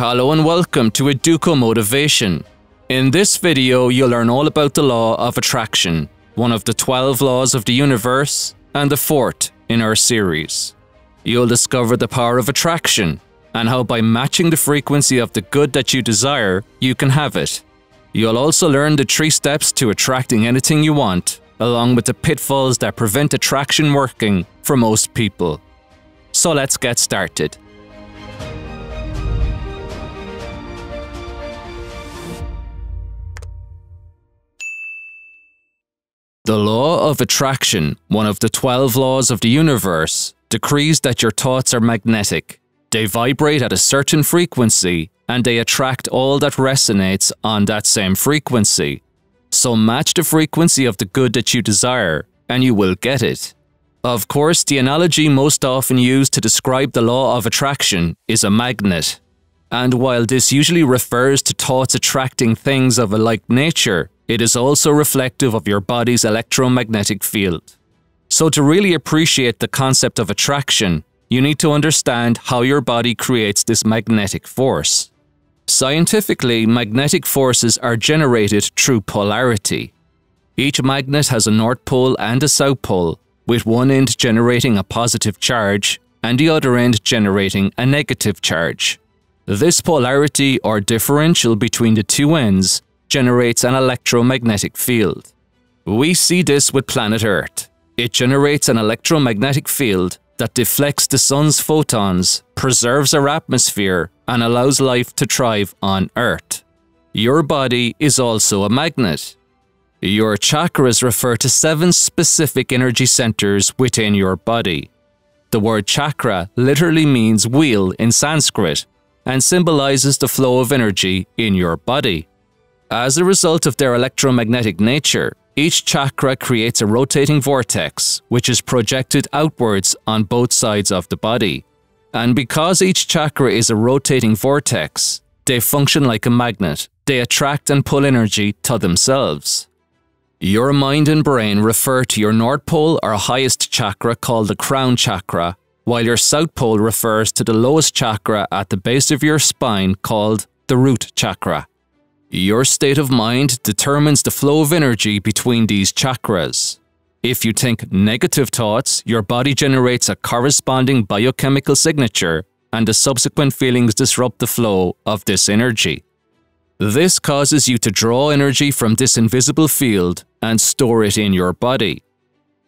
Hello and welcome to Educo Motivation. In this video, you'll learn all about the law of attraction, one of the 12 laws of the universe, and the fourth in our series. You'll discover the power of attraction and how by matching the frequency of the good that you desire, you can have it. You'll also learn the three steps to attracting anything you want, along with the pitfalls that prevent attraction working for most people. So let's get started. The law of attraction, one of the 12 laws of the universe, decrees that your thoughts are magnetic. They vibrate at a certain frequency and they attract all that resonates on that same frequency. So match the frequency of the good that you desire and you will get it. Of course, the analogy most often used to describe the law of attraction is a magnet. And while this usually refers to thoughts attracting things of a like nature, it is also reflective of your body's electromagnetic field. So, to really appreciate the concept of attraction, you need to understand how your body creates this magnetic force. Scientifically, magnetic forces are generated through polarity. Each magnet has a north pole and a south pole, with one end generating a positive charge and the other end generating a negative charge. This polarity or differential between the two ends generates an electromagnetic field. We see this with planet Earth. It generates an electromagnetic field that deflects the sun's photons, preserves our atmosphere, and allows life to thrive on Earth. Your body is also a magnet. Your chakras refer to seven specific energy centers within your body. The word chakra literally means wheel in Sanskrit and symbolizes the flow of energy in your body. As a result of their electromagnetic nature, each chakra creates a rotating vortex, which is projected outwards on both sides of the body. And because each chakra is a rotating vortex, they function like a magnet. They attract and pull energy to themselves. Your mind and brain refer to your North Pole or highest chakra called the crown chakra, while your South Pole refers to the lowest chakra at the base of your spine called the root chakra. Your state of mind determines the flow of energy between these chakras. If you think negative thoughts, your body generates a corresponding biochemical signature, and the subsequent feelings disrupt the flow of this energy. This causes you to draw energy from this invisible field and store it in your body.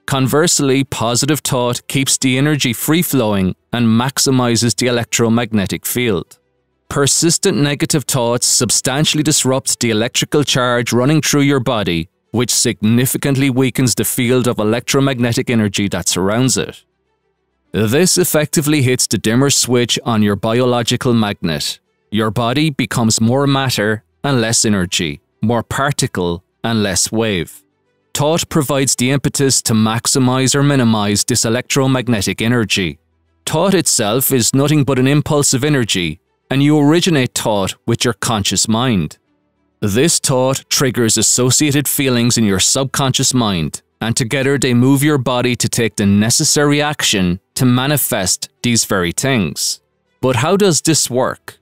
Conversely, positive thought keeps the energy free flowing and maximizes the electromagnetic field. Persistent negative thoughts substantially disrupt the electrical charge running through your body, which significantly weakens the field of electromagnetic energy that surrounds it. This effectively hits the dimmer switch on your biological magnet. Your body becomes more matter and less energy, more particle and less wave. Thought provides the impetus to maximize or minimize this electromagnetic energy. Thought itself is nothing but an impulse of energy and you originate thought with your conscious mind. This thought triggers associated feelings in your subconscious mind, and together they move your body to take the necessary action to manifest these very things. But how does this work?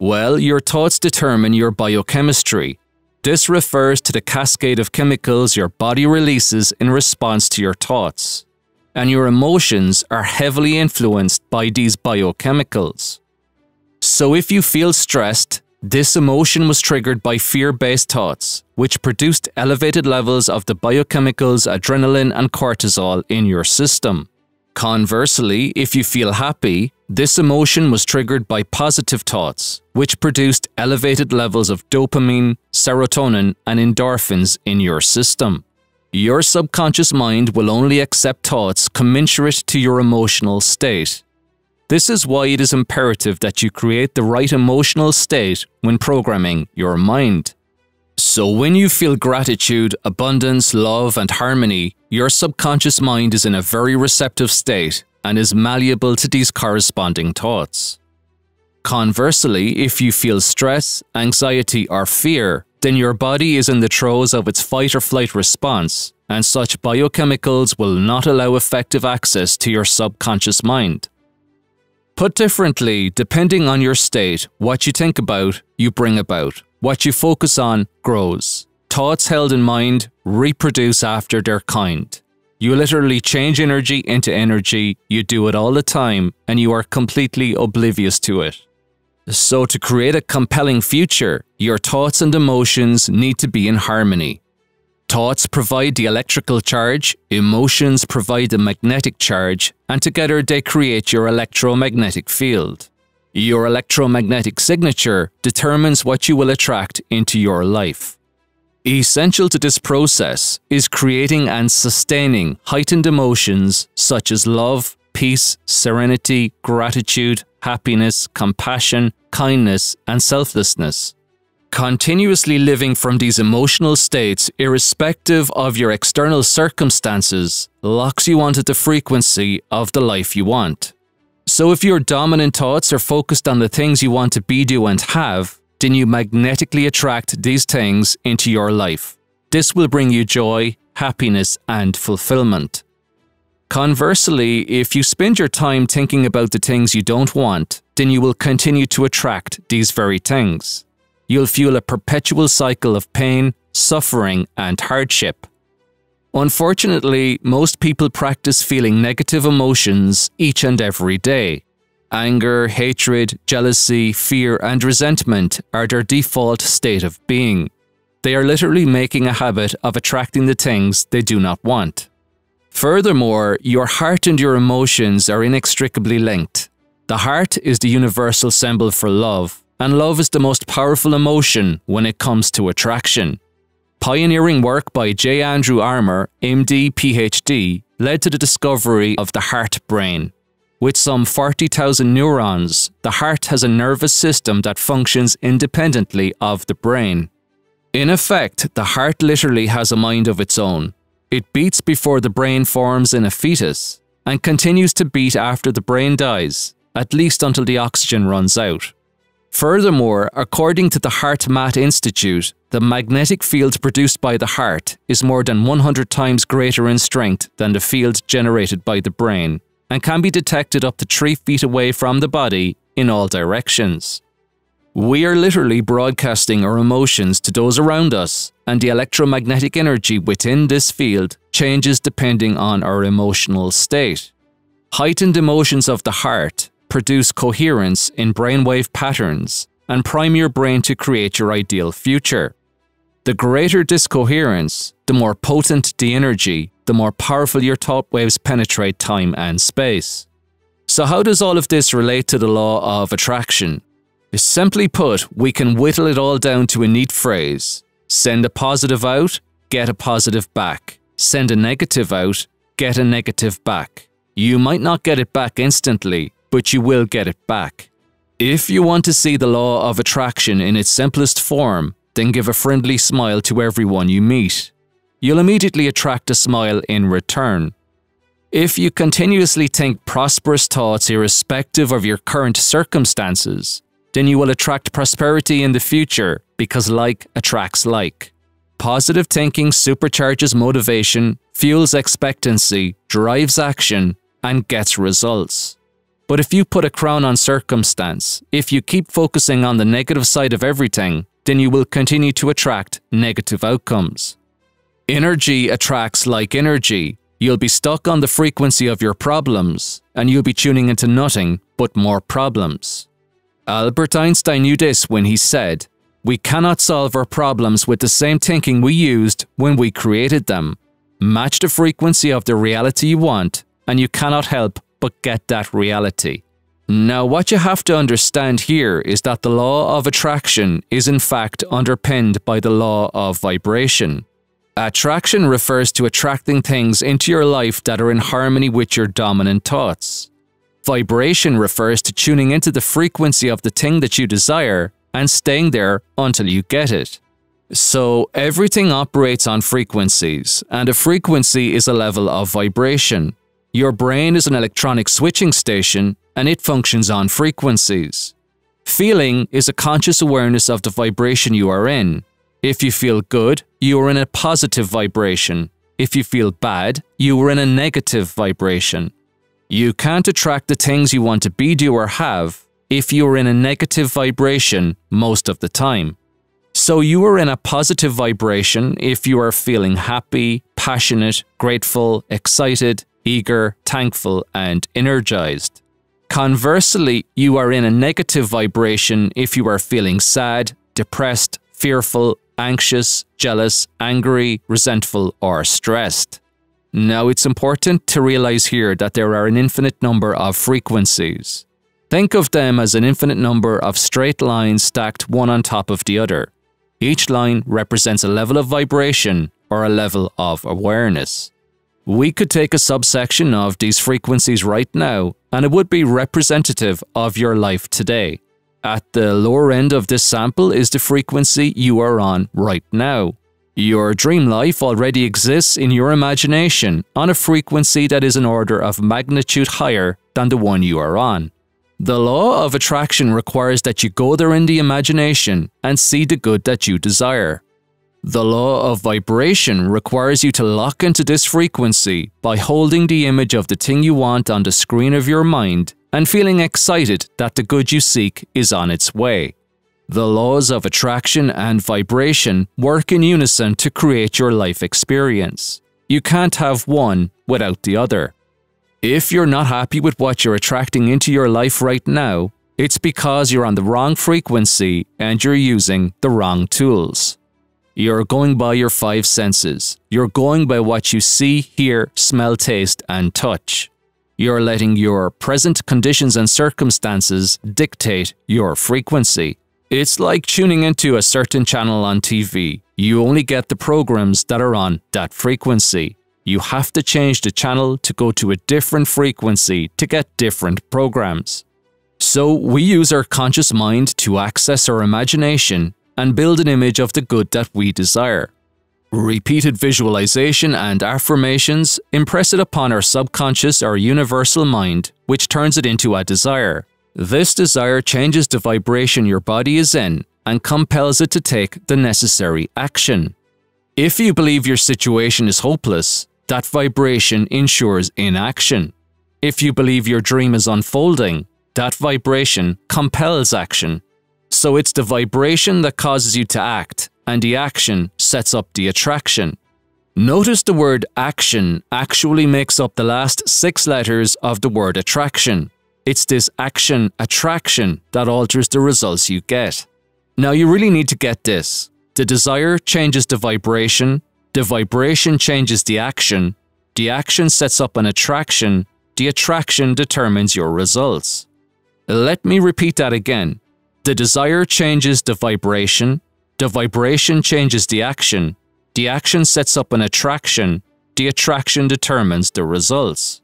Well, your thoughts determine your biochemistry. This refers to the cascade of chemicals your body releases in response to your thoughts. And your emotions are heavily influenced by these biochemicals. So if you feel stressed, this emotion was triggered by fear-based thoughts, which produced elevated levels of the biochemicals adrenaline and cortisol in your system. Conversely, if you feel happy, this emotion was triggered by positive thoughts, which produced elevated levels of dopamine, serotonin, and endorphins in your system. Your subconscious mind will only accept thoughts commensurate to your emotional state, this is why it is imperative that you create the right emotional state when programming your mind. So when you feel gratitude, abundance, love and harmony, your subconscious mind is in a very receptive state and is malleable to these corresponding thoughts. Conversely, if you feel stress, anxiety or fear, then your body is in the throes of its fight or flight response, and such biochemicals will not allow effective access to your subconscious mind. Put differently, depending on your state, what you think about, you bring about. What you focus on grows. Thoughts held in mind reproduce after their kind. You literally change energy into energy, you do it all the time, and you are completely oblivious to it. So, to create a compelling future, your thoughts and emotions need to be in harmony. Thoughts provide the electrical charge, emotions provide the magnetic charge, and together they create your electromagnetic field. Your electromagnetic signature determines what you will attract into your life. Essential to this process is creating and sustaining heightened emotions such as love, peace, serenity, gratitude, happiness, compassion, kindness, and selflessness. Continuously living from these emotional states, irrespective of your external circumstances, locks you onto the frequency of the life you want. So, if your dominant thoughts are focused on the things you want to be, do, and have, then you magnetically attract these things into your life. This will bring you joy, happiness, and fulfillment. Conversely, if you spend your time thinking about the things you don't want, then you will continue to attract these very things. You'll fuel a perpetual cycle of pain, suffering, and hardship. Unfortunately, most people practice feeling negative emotions each and every day. Anger, hatred, jealousy, fear, and resentment are their default state of being. They are literally making a habit of attracting the things they do not want. Furthermore, your heart and your emotions are inextricably linked. The heart is the universal symbol for love, and love is the most powerful emotion when it comes to attraction. Pioneering work by J. Andrew Armour, MD, PhD, led to the discovery of the heart brain. With some 40,000 neurons, the heart has a nervous system that functions independently of the brain. In effect, the heart literally has a mind of its own, it beats before the brain forms in a fetus and continues to beat after the brain dies, at least until the oxygen runs out. Furthermore, according to the HeartMath Institute, the magnetic field produced by the heart is more than 100 times greater in strength than the field generated by the brain and can be detected up to 3 feet away from the body in all directions. We are literally broadcasting our emotions to those around us, and the electromagnetic energy within this field changes depending on our emotional state. Heightened emotions of the heart produce coherence in brainwave patterns and prime your brain to create your ideal future. The greater this coherence, the more potent the energy, the more powerful your thought waves penetrate time and space. So, how does all of this relate to the law of attraction? Simply put, we can whittle it all down to a neat phrase send a positive out, get a positive back. Send a negative out, get a negative back. You might not get it back instantly, but you will get it back. If you want to see the law of attraction in its simplest form, then give a friendly smile to everyone you meet. You'll immediately attract a smile in return. If you continuously think prosperous thoughts irrespective of your current circumstances, then you will attract prosperity in the future because like attracts like. Positive thinking supercharges motivation, fuels expectancy, drives action, and gets results. But if you put a crown on circumstance, if you keep focusing on the negative side of everything, then you will continue to attract negative outcomes. Energy attracts like energy. You'll be stuck on the frequency of your problems, and you'll be tuning into nothing but more problems. Albert Einstein knew this when he said, We cannot solve our problems with the same thinking we used when we created them. Match the frequency of the reality you want, and you cannot help but get that reality. Now, what you have to understand here is that the law of attraction is in fact underpinned by the law of vibration. Attraction refers to attracting things into your life that are in harmony with your dominant thoughts. Vibration refers to tuning into the frequency of the thing that you desire and staying there until you get it. So, everything operates on frequencies, and a frequency is a level of vibration. Your brain is an electronic switching station, and it functions on frequencies. Feeling is a conscious awareness of the vibration you are in. If you feel good, you are in a positive vibration. If you feel bad, you are in a negative vibration. You can't attract the things you want to be, do, or have if you are in a negative vibration most of the time. So you are in a positive vibration if you are feeling happy, passionate, grateful, excited, eager, thankful, and energized. Conversely, you are in a negative vibration if you are feeling sad, depressed, fearful, anxious, jealous, angry, resentful, or stressed. Now, it's important to realize here that there are an infinite number of frequencies. Think of them as an infinite number of straight lines stacked one on top of the other. Each line represents a level of vibration or a level of awareness. We could take a subsection of these frequencies right now, and it would be representative of your life today. At the lower end of this sample is the frequency you are on right now. Your dream life already exists in your imagination on a frequency that is an order of magnitude higher than the one you are on. The law of attraction requires that you go there in the imagination and see the good that you desire. The law of vibration requires you to lock into this frequency by holding the image of the thing you want on the screen of your mind and feeling excited that the good you seek is on its way. The laws of attraction and vibration work in unison to create your life experience. You can't have one without the other. If you're not happy with what you're attracting into your life right now, it's because you're on the wrong frequency and you're using the wrong tools. You're going by your five senses. You're going by what you see, hear, smell, taste, and touch. You're letting your present conditions and circumstances dictate your frequency. It's like tuning into a certain channel on TV. You only get the programs that are on that frequency you have to change the channel to go to a different frequency to get different programs. So we use our conscious mind to access our imagination and build an image of the good that we desire. Repeated visualization and affirmations impress it upon our subconscious or universal mind, which turns it into a desire. This desire changes the vibration your body is in and compels it to take the necessary action. If you believe your situation is hopeless, that vibration ensures inaction. If you believe your dream is unfolding, that vibration compels action. So it's the vibration that causes you to act, and the action sets up the attraction. Notice the word action actually makes up the last six letters of the word attraction. It's this action attraction that alters the results you get. Now you really need to get this. The desire changes the vibration, the vibration changes the action, the action sets up an attraction, the attraction determines your results. Let me repeat that again. The desire changes the vibration, the vibration changes the action, the action sets up an attraction, the attraction determines the results.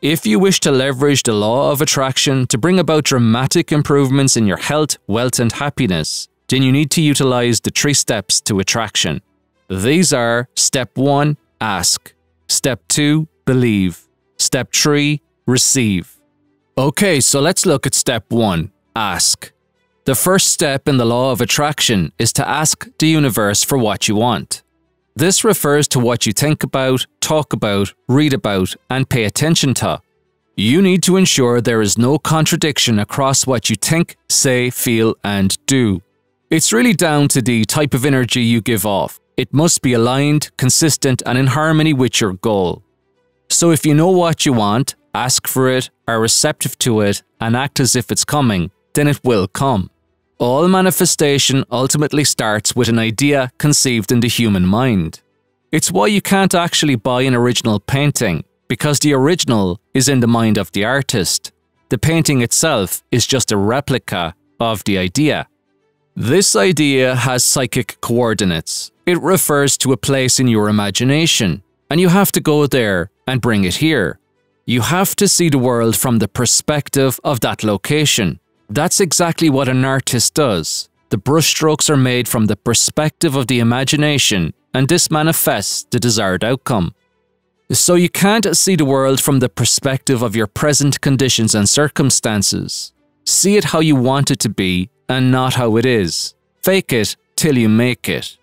If you wish to leverage the law of attraction to bring about dramatic improvements in your health, wealth, and happiness, then you need to utilize the three steps to attraction. These are step 1 ask, step 2 believe, step 3 receive. Okay, so let's look at step 1 ask. The first step in the law of attraction is to ask the universe for what you want. This refers to what you think about, talk about, read about, and pay attention to. You need to ensure there is no contradiction across what you think, say, feel, and do. It's really down to the type of energy you give off. It must be aligned, consistent, and in harmony with your goal. So if you know what you want, ask for it, are receptive to it, and act as if it's coming, then it will come. All manifestation ultimately starts with an idea conceived in the human mind. It's why you can't actually buy an original painting, because the original is in the mind of the artist. The painting itself is just a replica of the idea. This idea has psychic coordinates. It refers to a place in your imagination, and you have to go there and bring it here. You have to see the world from the perspective of that location. That's exactly what an artist does. The brushstrokes are made from the perspective of the imagination, and this manifests the desired outcome. So you can't see the world from the perspective of your present conditions and circumstances. See it how you want it to be and not how it is. Fake it till you make it.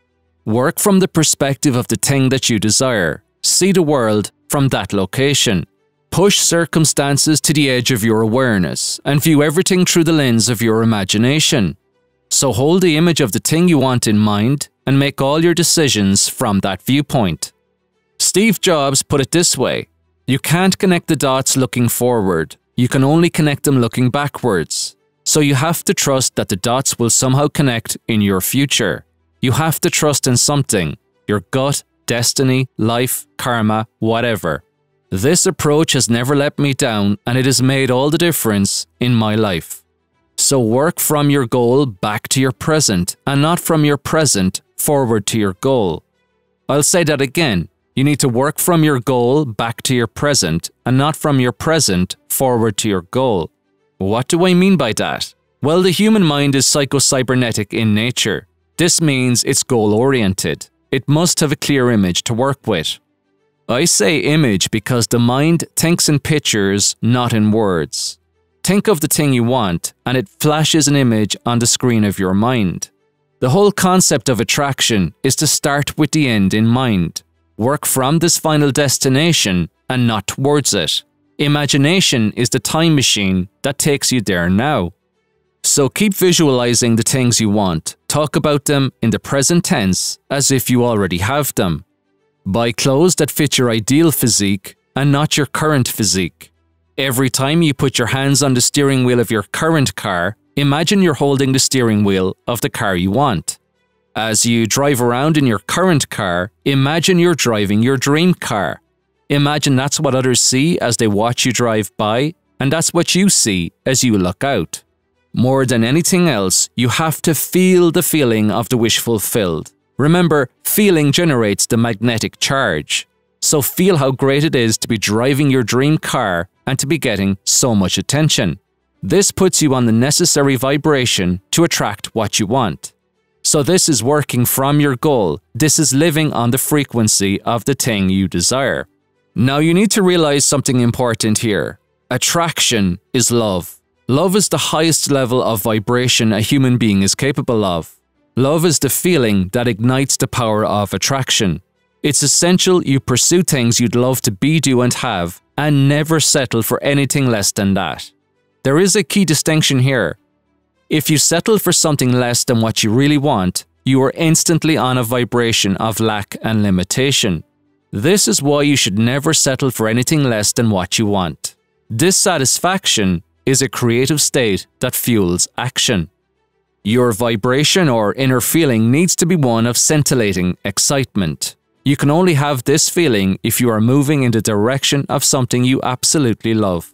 Work from the perspective of the thing that you desire. See the world from that location. Push circumstances to the edge of your awareness and view everything through the lens of your imagination. So hold the image of the thing you want in mind and make all your decisions from that viewpoint. Steve Jobs put it this way You can't connect the dots looking forward, you can only connect them looking backwards. So you have to trust that the dots will somehow connect in your future. You have to trust in something your gut, destiny, life, karma, whatever. This approach has never let me down and it has made all the difference in my life. So work from your goal back to your present and not from your present forward to your goal. I'll say that again. You need to work from your goal back to your present and not from your present forward to your goal. What do I mean by that? Well, the human mind is psychocybernetic in nature. This means it's goal oriented. It must have a clear image to work with. I say image because the mind thinks in pictures, not in words. Think of the thing you want, and it flashes an image on the screen of your mind. The whole concept of attraction is to start with the end in mind. Work from this final destination and not towards it. Imagination is the time machine that takes you there now. So keep visualizing the things you want. Talk about them in the present tense as if you already have them. Buy clothes that fit your ideal physique and not your current physique. Every time you put your hands on the steering wheel of your current car, imagine you're holding the steering wheel of the car you want. As you drive around in your current car, imagine you're driving your dream car. Imagine that's what others see as they watch you drive by, and that's what you see as you look out. More than anything else, you have to feel the feeling of the wish fulfilled. Remember, feeling generates the magnetic charge. So feel how great it is to be driving your dream car and to be getting so much attention. This puts you on the necessary vibration to attract what you want. So this is working from your goal. This is living on the frequency of the thing you desire. Now you need to realize something important here. Attraction is love. Love is the highest level of vibration a human being is capable of. Love is the feeling that ignites the power of attraction. It's essential you pursue things you'd love to be, do, and have, and never settle for anything less than that. There is a key distinction here. If you settle for something less than what you really want, you are instantly on a vibration of lack and limitation. This is why you should never settle for anything less than what you want. Dissatisfaction is a creative state that fuels action. Your vibration or inner feeling needs to be one of scintillating excitement. You can only have this feeling if you are moving in the direction of something you absolutely love.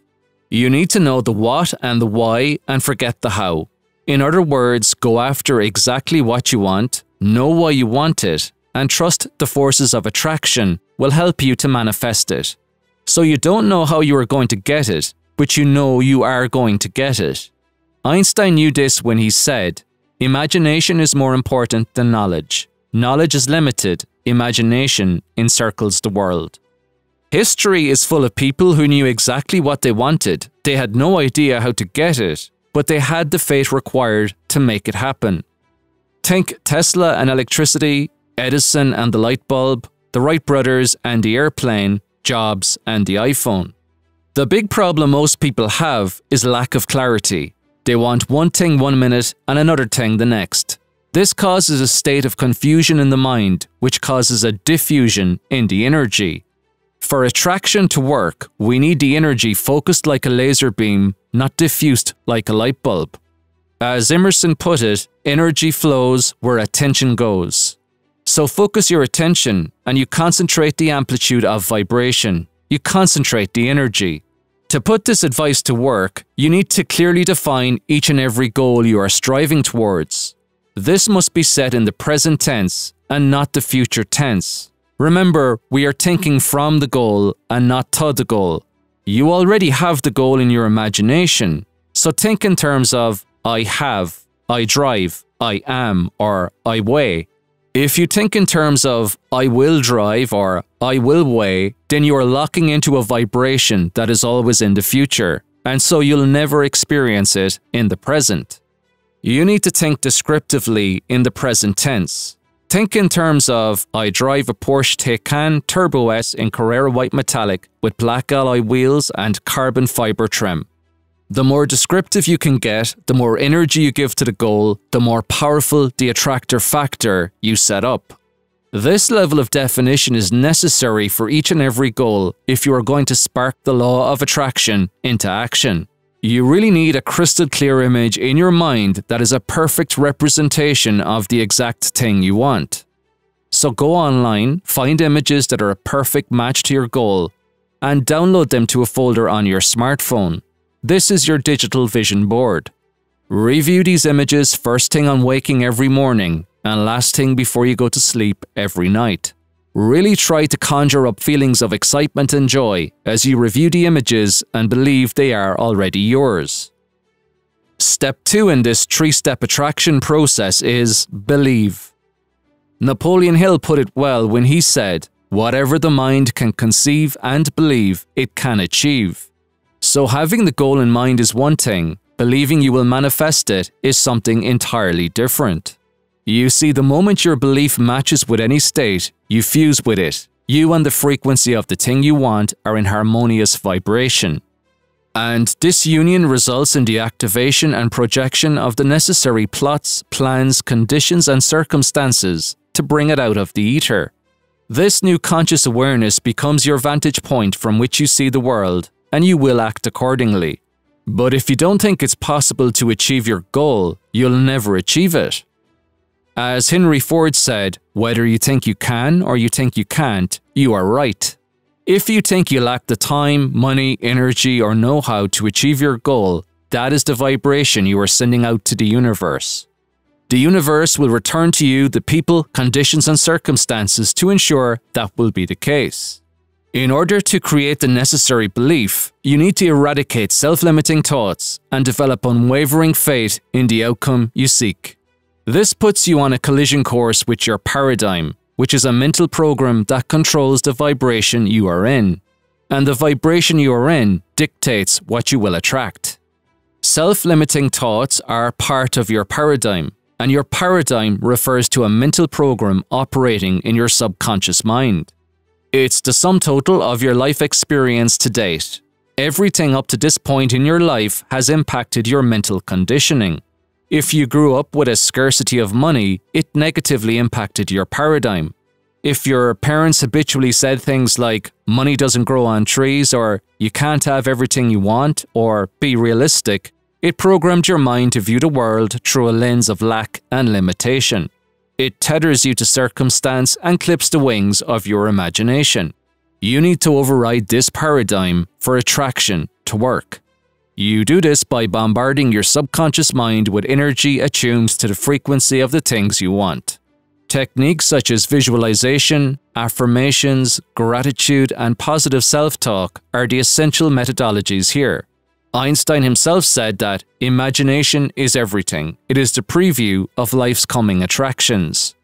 You need to know the what and the why and forget the how. In other words, go after exactly what you want, know why you want it, and trust the forces of attraction will help you to manifest it. So you don't know how you are going to get it, but you know you are going to get it. Einstein knew this when he said, Imagination is more important than knowledge. Knowledge is limited, imagination encircles the world. History is full of people who knew exactly what they wanted. They had no idea how to get it, but they had the faith required to make it happen. Think Tesla and electricity, Edison and the light bulb, the Wright brothers and the airplane, Jobs and the iPhone. The big problem most people have is lack of clarity. They want one thing one minute and another thing the next. This causes a state of confusion in the mind, which causes a diffusion in the energy. For attraction to work, we need the energy focused like a laser beam, not diffused like a light bulb. As Emerson put it, energy flows where attention goes. So focus your attention and you concentrate the amplitude of vibration. You concentrate the energy. To put this advice to work, you need to clearly define each and every goal you are striving towards. This must be set in the present tense and not the future tense. Remember, we are thinking from the goal and not to the goal. You already have the goal in your imagination, so think in terms of I have, I drive, I am, or I weigh. If you think in terms of I will drive or I will weigh, then you are locking into a vibration that is always in the future, and so you'll never experience it in the present. You need to think descriptively in the present tense. Think in terms of I drive a Porsche Taycan Turbo S in Carrera White Metallic with black alloy wheels and carbon fiber trim. The more descriptive you can get, the more energy you give to the goal, the more powerful the attractor factor you set up. This level of definition is necessary for each and every goal if you are going to spark the law of attraction into action. You really need a crystal clear image in your mind that is a perfect representation of the exact thing you want. So go online, find images that are a perfect match to your goal, and download them to a folder on your smartphone. This is your digital vision board. Review these images first thing on waking every morning and last thing before you go to sleep every night. Really try to conjure up feelings of excitement and joy as you review the images and believe they are already yours. Step 2 in this three step attraction process is believe. Napoleon Hill put it well when he said, Whatever the mind can conceive and believe, it can achieve. So, having the goal in mind is one thing, believing you will manifest it is something entirely different. You see, the moment your belief matches with any state, you fuse with it. You and the frequency of the thing you want are in harmonious vibration. And this union results in the activation and projection of the necessary plots, plans, conditions, and circumstances to bring it out of the ether. This new conscious awareness becomes your vantage point from which you see the world and you will act accordingly. But if you don't think it's possible to achieve your goal, you'll never achieve it. As Henry Ford said, whether you think you can or you think you can't, you are right. If you think you lack the time, money, energy, or know how to achieve your goal, that is the vibration you are sending out to the universe. The universe will return to you the people, conditions, and circumstances to ensure that will be the case. In order to create the necessary belief, you need to eradicate self limiting thoughts and develop unwavering faith in the outcome you seek. This puts you on a collision course with your paradigm, which is a mental program that controls the vibration you are in. And the vibration you are in dictates what you will attract. Self limiting thoughts are part of your paradigm, and your paradigm refers to a mental program operating in your subconscious mind. It's the sum total of your life experience to date. Everything up to this point in your life has impacted your mental conditioning. If you grew up with a scarcity of money, it negatively impacted your paradigm. If your parents habitually said things like, money doesn't grow on trees, or you can't have everything you want, or be realistic, it programmed your mind to view the world through a lens of lack and limitation. It tethers you to circumstance and clips the wings of your imagination. You need to override this paradigm for attraction to work. You do this by bombarding your subconscious mind with energy attuned to the frequency of the things you want. Techniques such as visualization, affirmations, gratitude, and positive self talk are the essential methodologies here. Einstein himself said that imagination is everything. It is the preview of life's coming attractions.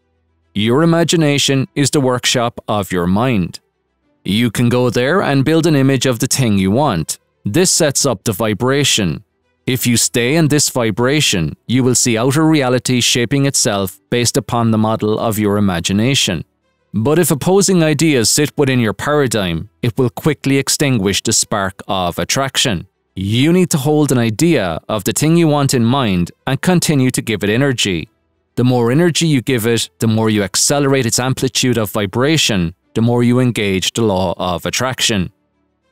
Your imagination is the workshop of your mind. You can go there and build an image of the thing you want. This sets up the vibration. If you stay in this vibration, you will see outer reality shaping itself based upon the model of your imagination. But if opposing ideas sit within your paradigm, it will quickly extinguish the spark of attraction. You need to hold an idea of the thing you want in mind and continue to give it energy. The more energy you give it, the more you accelerate its amplitude of vibration, the more you engage the law of attraction.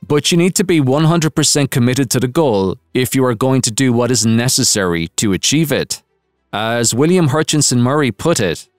But you need to be 100% committed to the goal if you are going to do what is necessary to achieve it. As William Hutchinson Murray put it,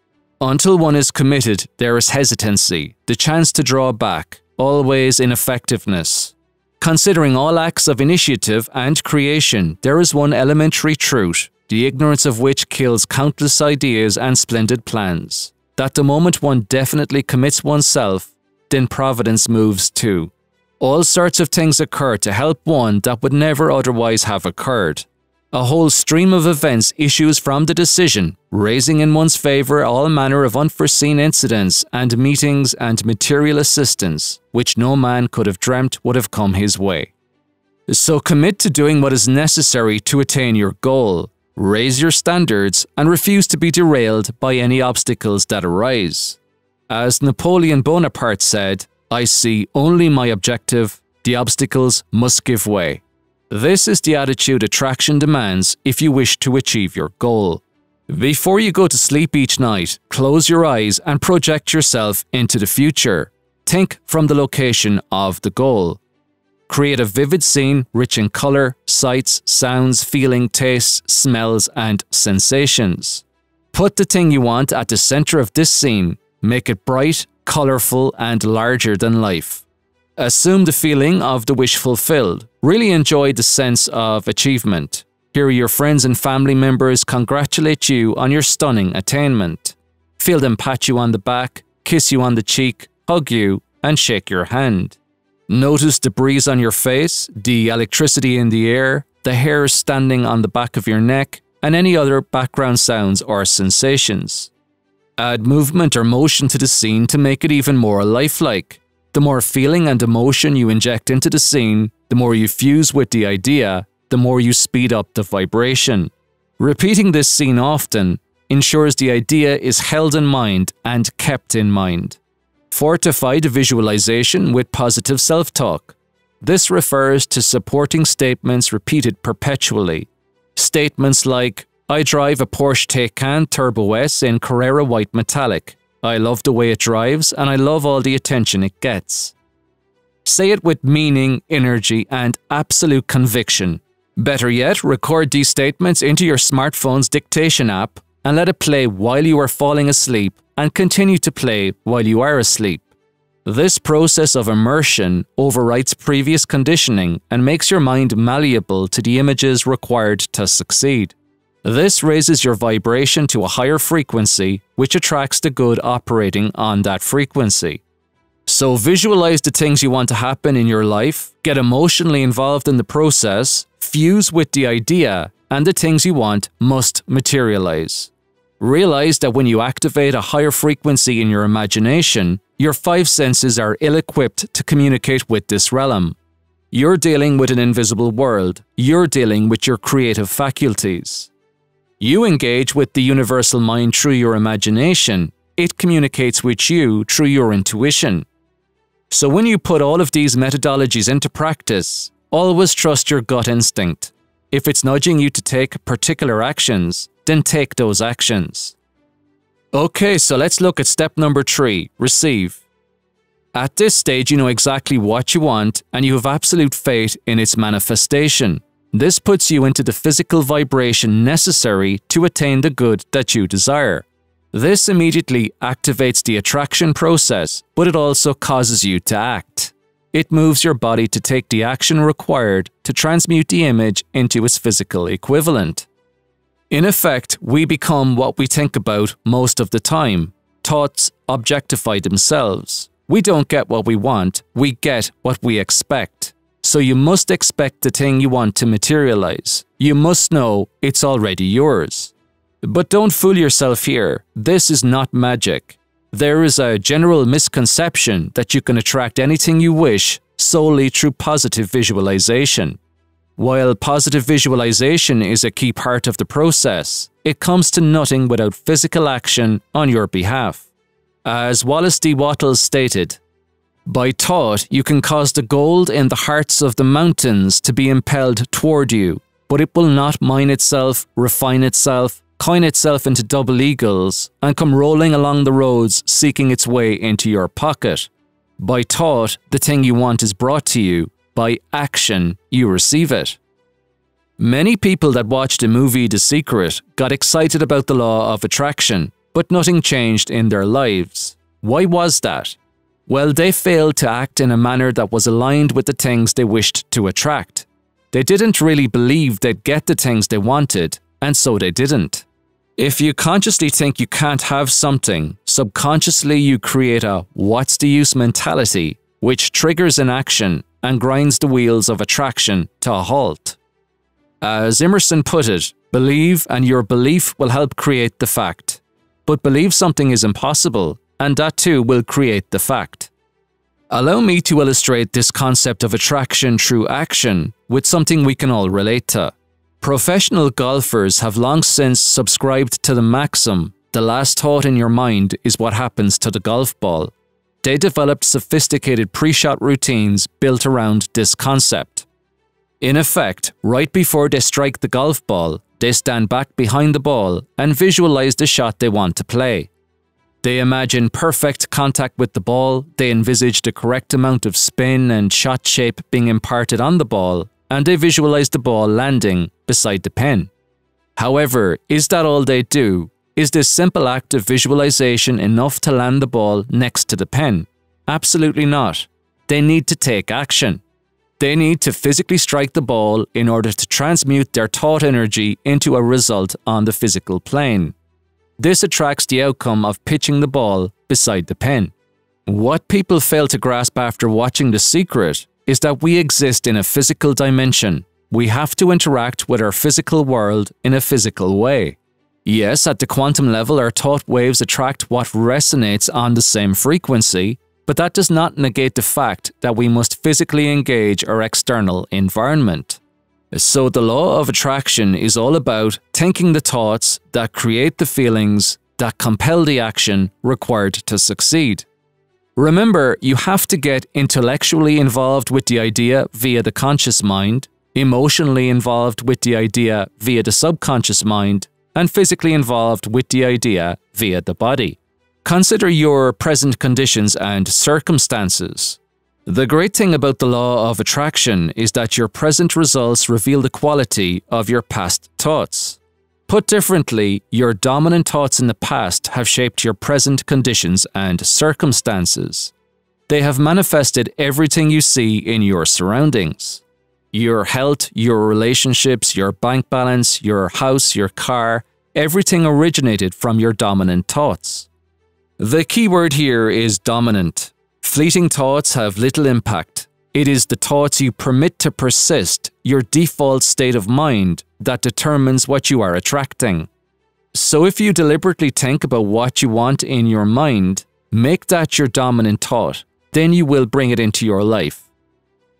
until one is committed, there is hesitancy, the chance to draw back, always ineffectiveness. Considering all acts of initiative and creation, there is one elementary truth, the ignorance of which kills countless ideas and splendid plans. That the moment one definitely commits oneself, then providence moves too. All sorts of things occur to help one that would never otherwise have occurred. A whole stream of events issues from the decision, raising in one's favour all manner of unforeseen incidents and meetings and material assistance, which no man could have dreamt would have come his way. So commit to doing what is necessary to attain your goal. raise your standards, and refuse to be derailed by any obstacles that arise. As Napoleon Bonaparte said, I see only my objective, the obstacles must give way. This is the attitude attraction demands if you wish to achieve your goal. Before you go to sleep each night, close your eyes and project yourself into the future. Think from the location of the goal. Create a vivid scene rich in colour, sights, sounds, feeling, tastes, smells, and sensations. Put the thing you want at the centre of this scene. Make it bright, colourful, and larger than life. Assume the feeling of the wish fulfilled. Really enjoy the sense of achievement. Hear your friends and family members congratulate you on your stunning attainment. Feel them pat you on the back, kiss you on the cheek, hug you, and shake your hand. Notice the breeze on your face, the electricity in the air, the hair standing on the back of your neck, and any other background sounds or sensations. Add movement or motion to the scene to make it even more lifelike. The more feeling and emotion you inject into the scene, the more you fuse with the idea, the more you speed up the vibration. Repeating this scene often ensures the idea is held in mind and kept in mind. Fortify the visualization with positive self talk. This refers to supporting statements repeated perpetually. Statements like, I drive a Porsche Taycan Turbo S in Carrera White Metallic. I love the way it drives and I love all the attention it gets. Say it with meaning, energy, and absolute conviction. Better yet, record these statements into your smartphone's dictation app and let it play while you are falling asleep and continue to play while you are asleep. This process of immersion overwrites previous conditioning and makes your mind malleable to the images required to succeed. This raises your vibration to a higher frequency, which attracts the good operating on that frequency. So visualize the things you want to happen in your life, get emotionally involved in the process, fuse with the idea, and the things you want must materialize. Realize that when you activate a higher frequency in your imagination, your five senses are ill equipped to communicate with this realm. You're dealing with an invisible world, you're dealing with your creative faculties. You engage with the universal mind through your imagination, it communicates with you through your intuition. So when you put all of these methodologies into practice, always trust your gut instinct. If it's nudging you to take particular actions, then take those actions. Okay, so let's look at step number three receive. At this stage, you know exactly what you want and you have absolute faith in its manifestation. This puts you into the physical vibration necessary to attain the good that you desire. This immediately activates the attraction process, but it also causes you to act. It moves your body to take the action required to transmute the image into its physical equivalent. In effect, we become what we think about most of the time. Thoughts objectify themselves. We don't get what we want, we get what we expect. So you must expect the thing you want to materialize. You must know it's already yours. But don't fool yourself here. This is not magic. There is a general misconception that you can attract anything you wish solely through positive visualization. While positive visualization is a key part of the process, it comes to nothing without physical action on your behalf. As Wallace D. Wattles stated, by thought, you can cause the gold in the hearts of the mountains to be impelled toward you, but it will not mine itself, refine itself, coin itself into double eagles, and come rolling along the roads seeking its way into your pocket. By thought, the thing you want is brought to you. By action, you receive it. Many people that watched the movie The Secret got excited about the law of attraction, but nothing changed in their lives. Why was that? Well, they failed to act in a manner that was aligned with the things they wished to attract. They didn't really believe they'd get the things they wanted, and so they didn't. If you consciously think you can't have something, subconsciously you create a what's the use mentality, which triggers an action and grinds the wheels of attraction to a halt. As Emerson put it, believe and your belief will help create the fact. But believe something is impossible and that too will create the fact. Allow me to illustrate this concept of attraction through action with something we can all relate to. Professional golfers have long since subscribed to the maxim the last thought in your mind is what happens to the golf ball. They developed sophisticated pre shot routines built around this concept. In effect, right before they strike the golf ball, they stand back behind the ball and visualize the shot they want to play. They imagine perfect contact with the ball, they envisage the correct amount of spin and shot shape being imparted on the ball, and they visualize the ball landing beside the pen. However, is that all they do? Is this simple act of visualization enough to land the ball next to the pen? Absolutely not. They need to take action. They need to physically strike the ball in order to transmute their thought energy into a result on the physical plane. This attracts the outcome of pitching the ball beside the pen. What people fail to grasp after watching The Secret is that we exist in a physical dimension. We have to interact with our physical world in a physical way. Yes, at the quantum level, our thought waves attract what resonates on the same frequency, but that does not negate the fact that we must physically engage our external environment. So, the law of attraction is all about thinking the thoughts that create the feelings that compel the action required to succeed. Remember, you have to get intellectually involved with the idea via the conscious mind, emotionally involved with the idea via the subconscious mind, and physically involved with the idea via the body. Consider your present conditions and circumstances. The great thing about the law of attraction is that your present results reveal the quality of your past thoughts. Put differently, your dominant thoughts in the past have shaped your present conditions and circumstances. They have manifested everything you see in your surroundings. Your health, your relationships, your bank balance, your house, your car, everything originated from your dominant thoughts. The key word here is dominant. Fleeting thoughts have little impact. It is the thoughts you permit to persist, your default state of mind, that determines what you are attracting. So if you deliberately think about what you want in your mind, make that your dominant thought, then you will bring it into your life.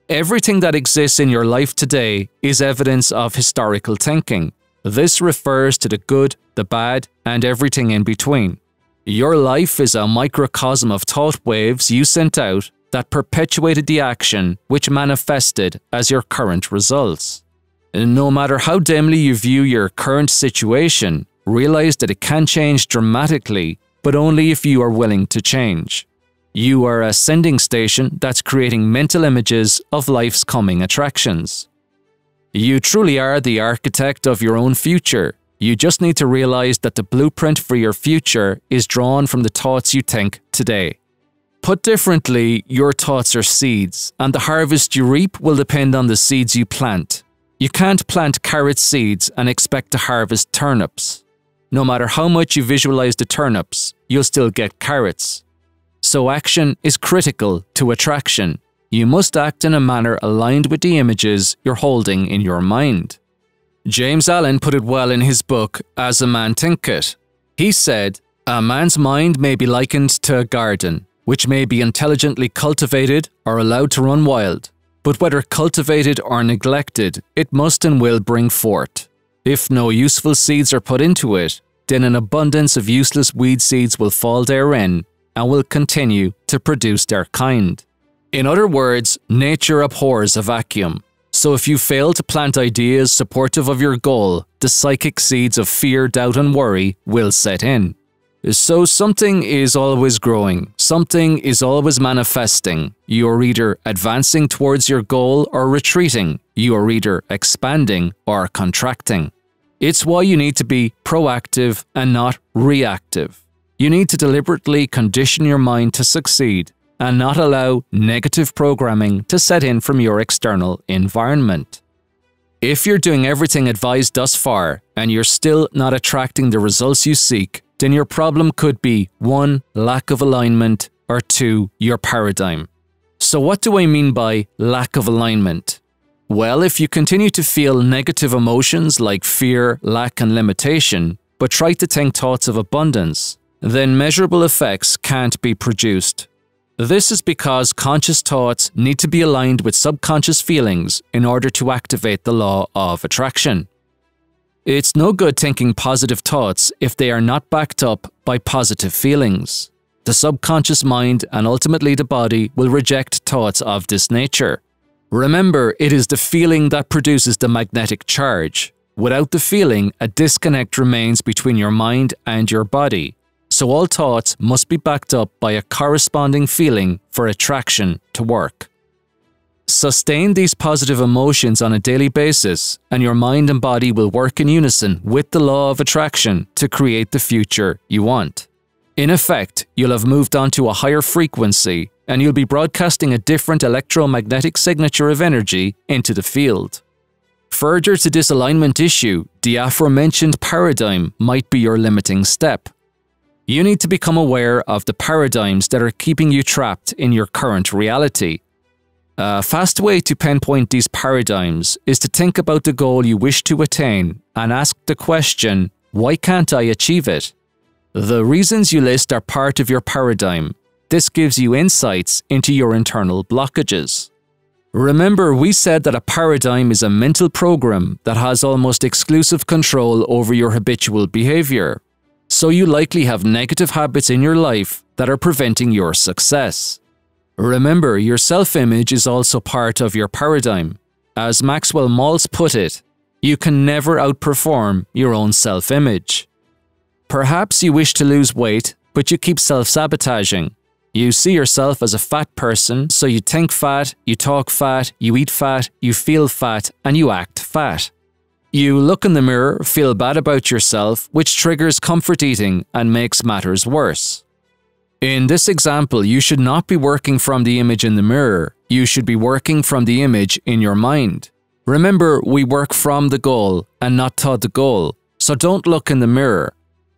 Everything that exists in your life today is evidence of historical thinking. This refers to the good, the bad, and everything in between. Your life is a microcosm of thought waves you sent out that perpetuated the action which manifested as your current results. No matter how dimly you view your current situation, realize that it can change dramatically, but only if you are willing to change. You are a sending station that's creating mental images of life's coming attractions. You truly are the architect of your own future, you just need to realize that the blueprint for your future is drawn from the thoughts you think today. Put differently, your thoughts are seeds, and the harvest you reap will depend on the seeds you plant. You can't plant carrot seeds and expect to harvest turnips. No matter how much you visualize the turnips, you'll still get carrots. So, action is critical to attraction. You must act in a manner aligned with the images you're holding in your mind. James Allen put it well in his book, As a Man Thinketh. He said, A man's mind may be likened to a garden, which may be intelligently cultivated or allowed to run wild. But whether cultivated or neglected, it must and will bring forth. If no useful seeds are put into it, then an abundance of useless weed seeds will fall therein and will continue to produce their kind. In other words, nature abhors a vacuum. So if you fail to plant ideas supportive of your goal, the psychic seeds of fear, doubt, and worry will set in. So something is always growing, something is always manifesting. You are either advancing towards your goal or retreating. You are either expanding or contracting. It's why you need to be proactive and not reactive. You need to deliberately condition your mind to succeed and not allow negative programming to set in from your external environment. If you're doing everything advised thus far and you're still not attracting the results you seek, then your problem could be 1. lack of alignment, or 2. your paradigm. So, what do I mean by lack of alignment? Well, if you continue to feel negative emotions like fear, lack, and limitation, but try to think thoughts of abundance, then measurable effects can't be produced. This is because conscious thoughts need to be aligned with subconscious feelings in order to activate the law of attraction. It's no good thinking positive thoughts if they are not backed up by positive feelings. The subconscious mind and ultimately the body will reject thoughts of this nature. Remember, it is the feeling that produces the magnetic charge. Without the feeling, a disconnect remains between your mind and your body. So all thoughts must be backed up by a corresponding feeling for attraction to work. Sustain these positive emotions on a daily basis, and your mind and body will work in unison with the law of attraction to create the future you want. In effect, you'll have moved on to a higher frequency and you'll be broadcasting a different electromagnetic signature of energy into the field. Further to this alignment issue, the aforementioned paradigm might be your limiting step. You need to become aware of the paradigms that are keeping you trapped in your current reality. A fast way to pinpoint these paradigms is to think about the goal you wish to attain and ask the question, why can't I achieve it? The reasons you list are part of your paradigm, this gives you insights into your internal blockages. Remember, we said that a paradigm is a mental program that has almost exclusive control over your habitual behavior. So you likely have negative habits in your life that are preventing your success. Remember, your self image is also part of your paradigm. As Maxwell Maltz put it, you can never outperform your own self image. Perhaps you wish to lose weight, but you keep self sabotaging. You see yourself as a fat person, so you think fat, you talk fat, you eat fat, you feel fat, and you act fat. You look in the mirror, feel bad about yourself, which triggers comfort eating and makes matters worse. In this example, you should not be working from the image in the mirror, you should be working from the image in your mind. Remember, we work from the goal and not toward the goal, so don't look in the mirror.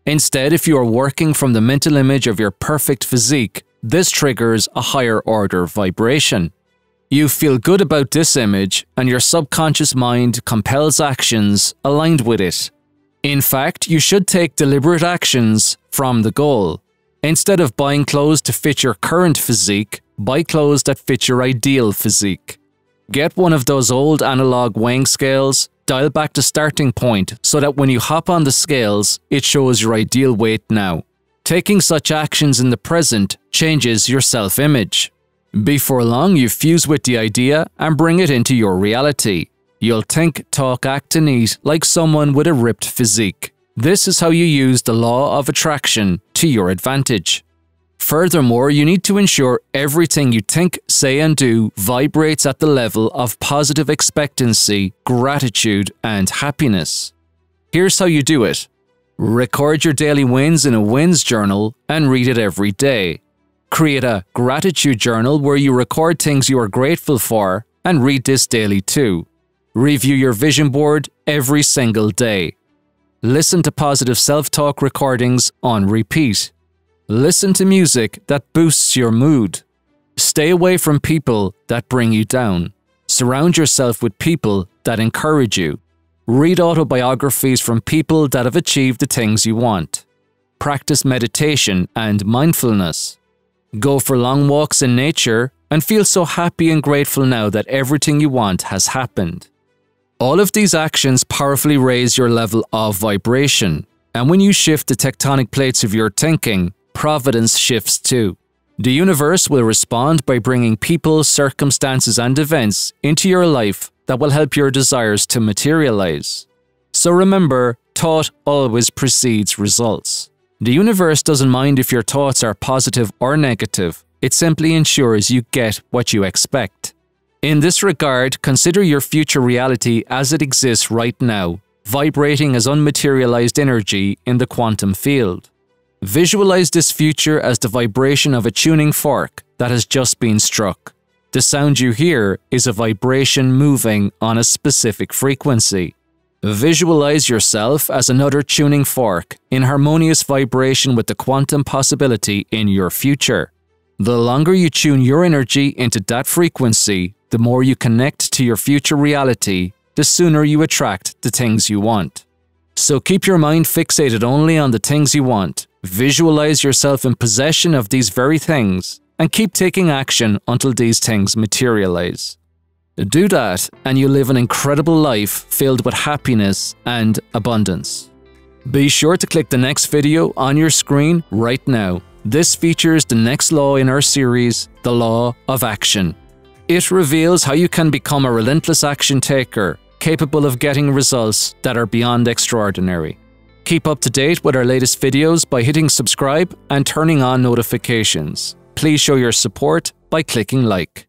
Instead, if you are working from the mental image of your perfect physique, this triggers a higher order vibration. You feel good about this image, and your subconscious mind compels actions aligned with it. In fact, you should take deliberate actions from the goal. Instead of buying clothes to fit your current physique, buy clothes that fit your ideal physique. Get one of those old analog weighing scales, dial back the starting point so that when you hop on the scales, it shows your ideal weight now. Taking such actions in the present changes your self image. Before long, you fuse with the idea and bring it into your reality. You'll think, talk, act, and eat like someone with a ripped physique. This is how you use the law of attraction to your advantage. Furthermore, you need to ensure everything you think, say, and do vibrates at the level of positive expectancy, gratitude, and happiness. Here's how you do it Record your daily wins in a wins journal and read it every day. Create a gratitude journal where you record things you are grateful for and read this daily too. Review your vision board every single day. Listen to positive self talk recordings on repeat. Listen to music that boosts your mood. Stay away from people that bring you down. Surround yourself with people that encourage you. Read autobiographies from people that have achieved the things you want. Practice meditation and mindfulness. Go for long walks in nature and feel so happy and grateful now that everything you want has happened. All of these actions powerfully raise your level of vibration, and when you shift the tectonic plates of your thinking, providence shifts too. The universe will respond by bringing people, circumstances, and events into your life that will help your desires to materialize. So remember, thought always precedes results. The universe doesn't mind if your thoughts are positive or negative, it simply ensures you get what you expect. In this regard, consider your future reality as it exists right now, vibrating as unmaterialized energy in the quantum field. Visualize this future as the vibration of a tuning fork that has just been struck. The sound you hear is a vibration moving on a specific frequency. Visualize yourself as another tuning fork in harmonious vibration with the quantum possibility in your future. The longer you tune your energy into that frequency, the more you connect to your future reality, the sooner you attract the things you want. So keep your mind fixated only on the things you want. Visualize yourself in possession of these very things and keep taking action until these things materialize. Do that, and you live an incredible life filled with happiness and abundance. Be sure to click the next video on your screen right now. This features the next law in our series, the Law of Action. It reveals how you can become a relentless action taker, capable of getting results that are beyond extraordinary. Keep up to date with our latest videos by hitting subscribe and turning on notifications. Please show your support by clicking like.